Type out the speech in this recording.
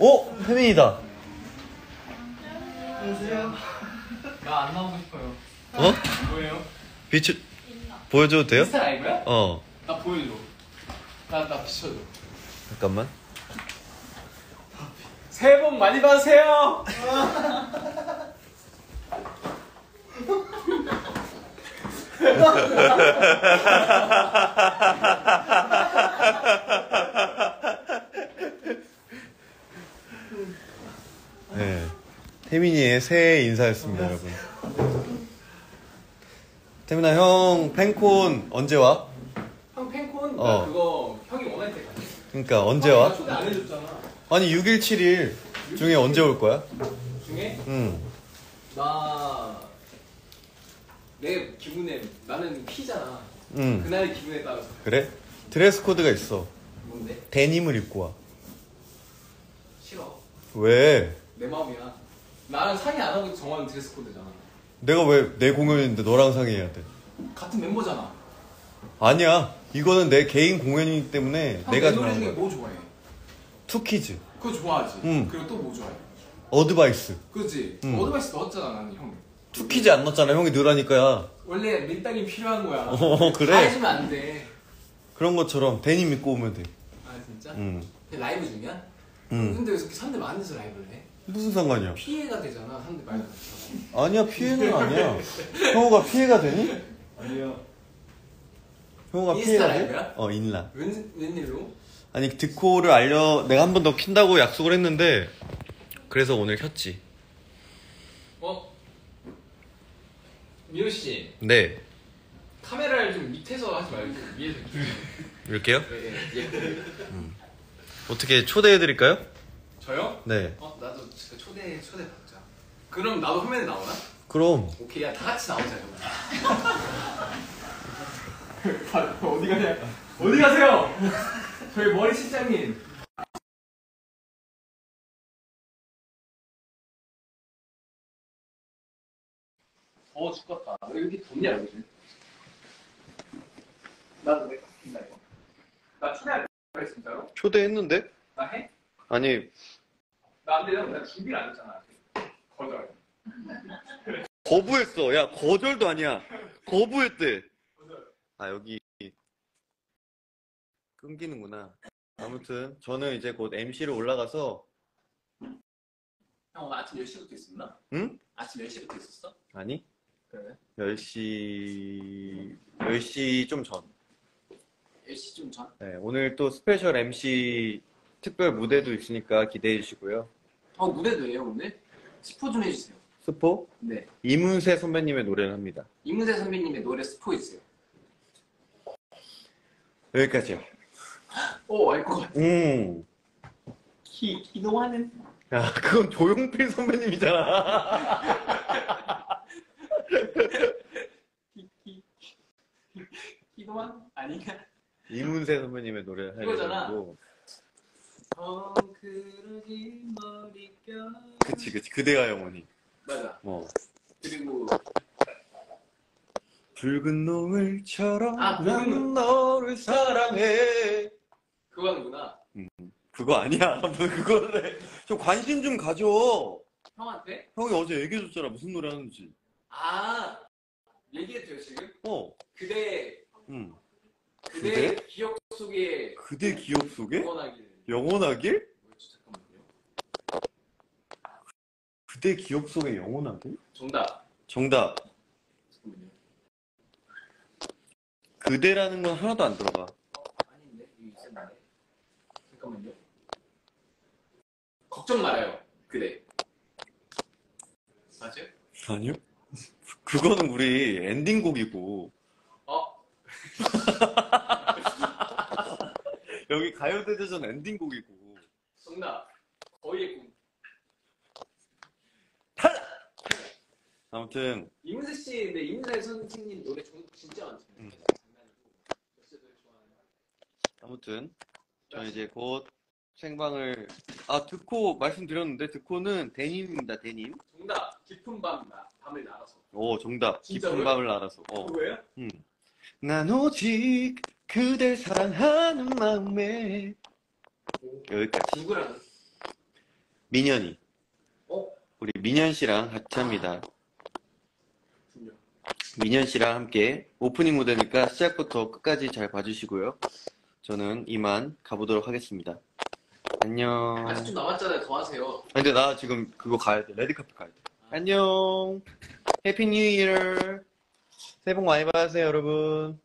어? 혜민이다. 나안 나오고 싶어요. 어? 뭐예요? 비추 보여줘도 돼요? 인스타 라이브야? 어. 나 보여줘. 나, 나 비춰줘. 잠깐만. 새해 복 많이 받으세요! 네. 혜민이의 새해 인사였습니다, 여러분. 태민아 형 팬콘 언제 와? 형 팬콘? 어. 나 그거 형이 원할 때까지. 그러니까 언제 나 와? 초대 안 해줬잖아. 아니 6일 7일 중에 언제 올 거야? 중에 응. 나... 내 기분에 나는 피잖아. 응. 그날의 기분에 따라서. 그래? 드레스 코드가 있어. 뭔데? 데님을 입고 와. 왜? 내 마음이야. 나랑 상의 안 하고 정하는 드레스 코드잖아. 내가 왜 내 공연인데 너랑 상의해야 돼? 같은 멤버잖아. 아니야. 이거는 내 개인 공연이기 때문에 형, 내가 내 노래 정하는 중에 거야. 뭐 좋아해? 투키즈, 그거 좋아하지. 응. 그리고 또 뭐 좋아해? Advice. 그렇지. 응. Advice 넣었잖아 나는 형. 투키즈 안 넣었잖아. 형이 넣으라니까야. 원래 밀당이 필요한 거야. 어, 그래? 다 해주면 안 돼. 그런 것처럼 데님 입고 오면 돼. 아 진짜? 응. 라이브 중이야? 응. 근데 왜 이렇게 사람들 많은 데서 라이브를 해? 무슨 상관이야? 피해가 되잖아 사람들 많이 나서. 아니야, 피해는 아니야. 형호가 피해가 되니? 아니요. 형호가 인스타 피해가 라이브야? 돼? 어, 인라. 웬, 웬일로? 아니, 득호를 알려, 내가 한 번 더 킨다고 약속을 했는데, 그래서 오늘 켰지. 어? 미호 씨 네. 카메라를 좀 밑에서 하지 말고 위에서 이렇게요? 예, 예, 예. 어떻게 초대해드릴까요? 저요? 네. 어 나도 진짜 초대 초대 받자. 그럼 나도 화면에 나오나? 그럼. 오케이 야 다 같이 나오자 이거. 어디 가냐? 어디 가세요? 저희 머리 실장님. 어 죽겠다. 왜 이렇게 덥냐 여기? 나도 왜 바뀐다 이거? 나 초대할 거야 진짜로? 초대했는데? 나 해? 아니, 나안 돼요. 나 준비를 안 했잖아. 거절. 거부했어. 야, 거절도 아니야. 거부했대. 거절. 아, 여기 끊기는구나. 아무튼 저는 이제 곧 MC로 올라가서 형 오늘 아침 10시부터 있었나? 응? 아침 10시부터 있었어? 아니 그래. 10시 10시 좀 전. 10시쯤 전? 네, 오늘 또 스페셜 MC 특별 무대도 있으니까 기대해 주시고요. 어 무대도 해요 오늘? 스포 좀 해주세요. 스포 네. 이문세 선배님의 노래를 합니다. 이문세 선배님의 노래 스포 해주세요. 여기까지요. 오, 알 것 같아. 음. 기, 기도하는. 야, 그건 조용필 선배님이잖아. 기, 기, 기도한? 아닌가? 이문세 선배님의 노래를 이거잖아. 하려고. 어, 머릿결. 그치, 그치. 그대가 영원히. 맞아. 어. 그리고, 붉은 노을처럼 아, 붉은 난 너를 사랑해. 그거 하는구나. 그거 아니야. 그거를 해. 좀 관심 좀 가져. 형한테? 형이 어제 얘기해줬잖아. 무슨 노래 하는지. 아, 얘기했죠, 지금? 어. 그대, 응. 그대 그대? 기억 속에 그대 기억 속에 영원하길. 영원하길? 뭐였지? 잠깐만요. 그대 기억 속에 영원하길? 정답. 정답. 잠깐만요. 그대라는 건 하나도 안 들어가. 어, 아닌데? 이거 있었는데. 잠깐만요. 걱정 말아요. 그대. 맞아요? 아니요? 그거는 우리 엔딩곡이고. 어? 여기 가요대대전 엔딩곡이고. 정답. 거의의 꿈. 아무튼, 이문세 씨, 근데 이문세 선생님 노래 좀, 진짜 많잖아요. 음. 장난이고. 진짜 노래 좋아하는. 아무튼, 저는 이제 곧 생방을, 아, 듣고 말씀드렸는데, 듣고는 데님입니다, 데님. 정답. 깊은 밤, 나, 밤을 날아서. 오, 정답. 진짜로요? 깊은 밤을 알아서. 어. 그거예요? 음. 난 오직 그댈 사랑하는 마음에. 오. 여기까지. 누구랑? 민현이. 어? 우리 민현 씨랑 같이 합니다. 민현 씨랑 함께 오프닝 무대니까 시작부터 끝까지 잘 봐주시고요. 저는 이만 가보도록 하겠습니다. 안녕. 아직 좀 남았잖아요. 더 하세요. 아, 근데 나 지금 그거 가야 돼. 레드카펫 가야 돼. 안녕. Happy New Year. 새해 복 많이 받으세요, 여러분.